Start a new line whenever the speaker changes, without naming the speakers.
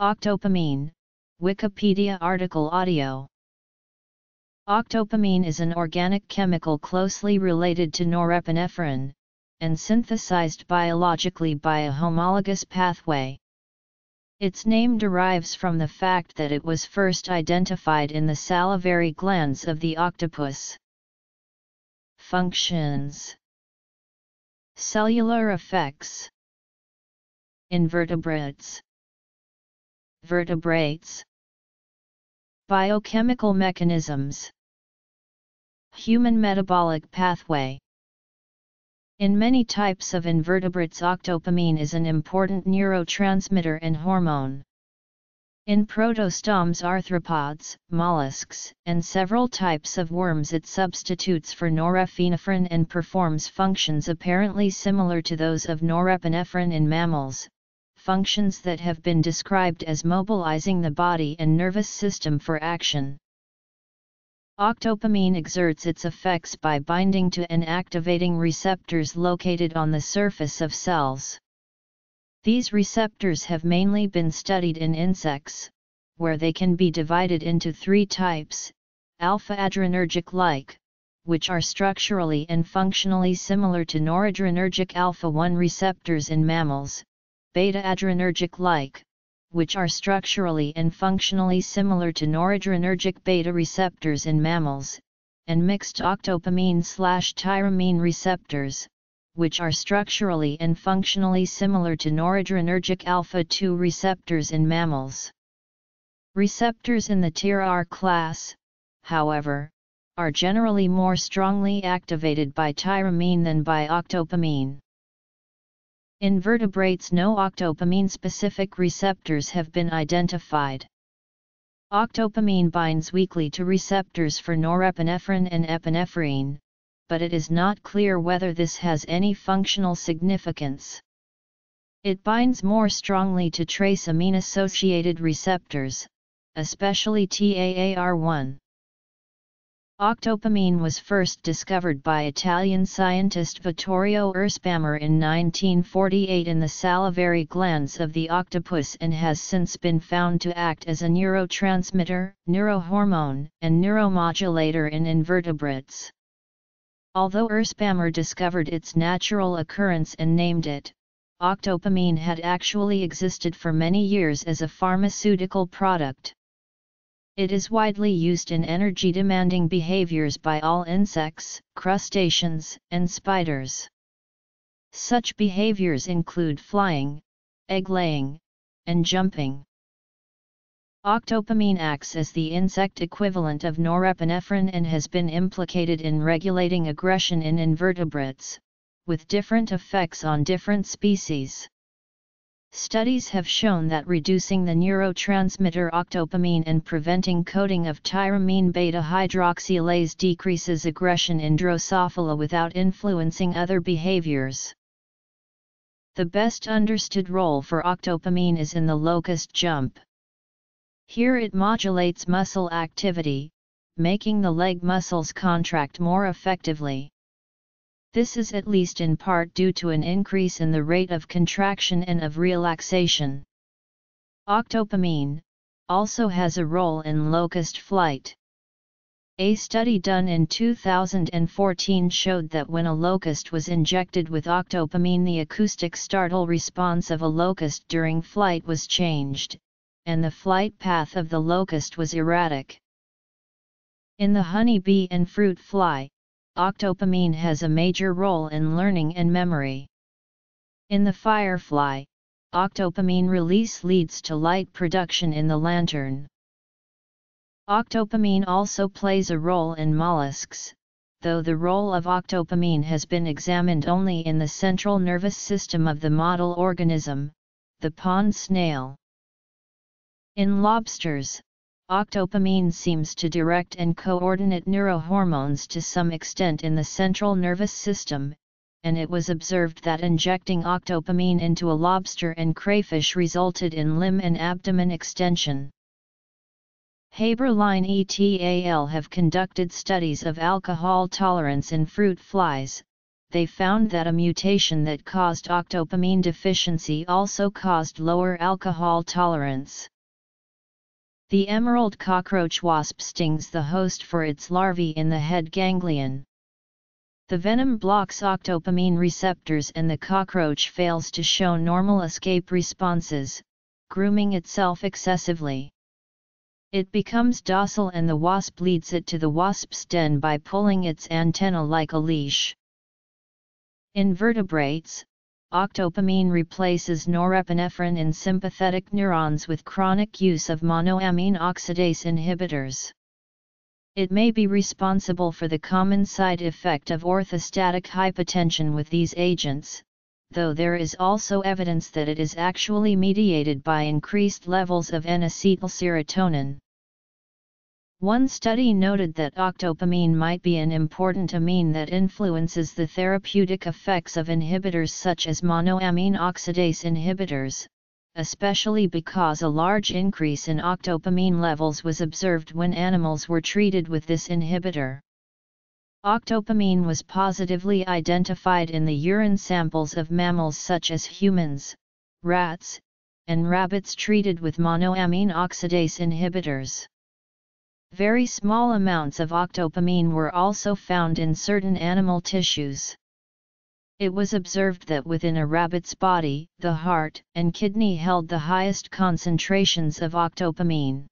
Octopamine, Wikipedia article audio. Octopamine is an organic chemical closely related to norepinephrine, and synthesized biologically by a homologous pathway. Its name derives from the fact that it was first identified in the salivary glands of the octopus. Functions Cellular effects Invertebrates Vertebrates Biochemical mechanisms Human metabolic pathway in many types of invertebrates octopamine is an important neurotransmitter and hormone. In protostomes arthropods, mollusks, and several types of worms it substitutes for norepinephrine and performs functions apparently similar to those of norepinephrine in mammals, functions that have been described as mobilizing the body and nervous system for action. Octopamine exerts its effects by binding to and activating receptors located on the surface of cells. These receptors have mainly been studied in insects, where they can be divided into three types, alpha-adrenergic-like, which are structurally and functionally similar to noradrenergic alpha-1 receptors in mammals, beta-adrenergic-like, which are structurally and functionally similar to noradrenergic beta receptors in mammals, and mixed octopamine-slash-tyramine receptors, which are structurally and functionally similar to noradrenergic alpha-2 receptors in mammals. Receptors in the TRR class, however, are generally more strongly activated by tyramine than by octopamine. In vertebrates no octopamine-specific receptors have been identified. Octopamine binds weakly to receptors for norepinephrine and epinephrine, but it is not clear whether this has any functional significance. It binds more strongly to trace amine-associated receptors, especially TAAR1. Octopamine was first discovered by Italian scientist Vittorio Erspamer in 1948 in the salivary glands of the octopus and has since been found to act as a neurotransmitter, neurohormone, and neuromodulator in invertebrates. Although Erspamer discovered its natural occurrence and named it, octopamine had actually existed for many years as a pharmaceutical product. It is widely used in energy-demanding behaviors by all insects, crustaceans, and spiders. Such behaviors include flying, egg-laying, and jumping. Octopamine acts as the insect equivalent of norepinephrine and has been implicated in regulating aggression in invertebrates, with different effects on different species. Studies have shown that reducing the neurotransmitter octopamine and preventing coating of tyramine beta hydroxylase decreases aggression in Drosophila without influencing other behaviors. The best understood role for octopamine is in the locust jump. Here it modulates muscle activity, making the leg muscles contract more effectively. This is at least in part due to an increase in the rate of contraction and of relaxation. Octopamine also has a role in locust flight. A study done in 2014 showed that when a locust was injected with octopamine the acoustic startle response of a locust during flight was changed, and the flight path of the locust was erratic. In the honeybee and fruit fly, octopamine has a major role in learning and memory. In the firefly, octopamine release leads to light production in the lantern. Octopamine also plays a role in mollusks, though the role of octopamine has been examined only in the central nervous system of the model organism, the pond snail. In lobsters, Octopamine seems to direct and coordinate neurohormones to some extent in the central nervous system, and it was observed that injecting octopamine into a lobster and crayfish resulted in limb and abdomen extension. Haberlein et al. have conducted studies of alcohol tolerance in fruit flies, they found that a mutation that caused octopamine deficiency also caused lower alcohol tolerance. The emerald cockroach wasp stings the host for its larvae in the head ganglion. The venom blocks octopamine receptors and the cockroach fails to show normal escape responses, grooming itself excessively. It becomes docile and the wasp leads it to the wasp's den by pulling its antenna like a leash. In vertebrates, octopamine replaces norepinephrine in sympathetic neurons with chronic use of monoamine oxidase inhibitors. It may be responsible for the common side effect of orthostatic hypotension with these agents, though there is also evidence that it is actually mediated by increased levels of N-acetylserotonin. One study noted that octopamine might be an important amine that influences the therapeutic effects of inhibitors such as monoamine oxidase inhibitors, especially because a large increase in octopamine levels was observed when animals were treated with this inhibitor. Octopamine was positively identified in the urine samples of mammals such as humans, rats, and rabbits treated with monoamine oxidase inhibitors. Very small amounts of octopamine were also found in certain animal tissues. It was observed that within a rabbit's body, the heart and kidney held the highest concentrations of octopamine.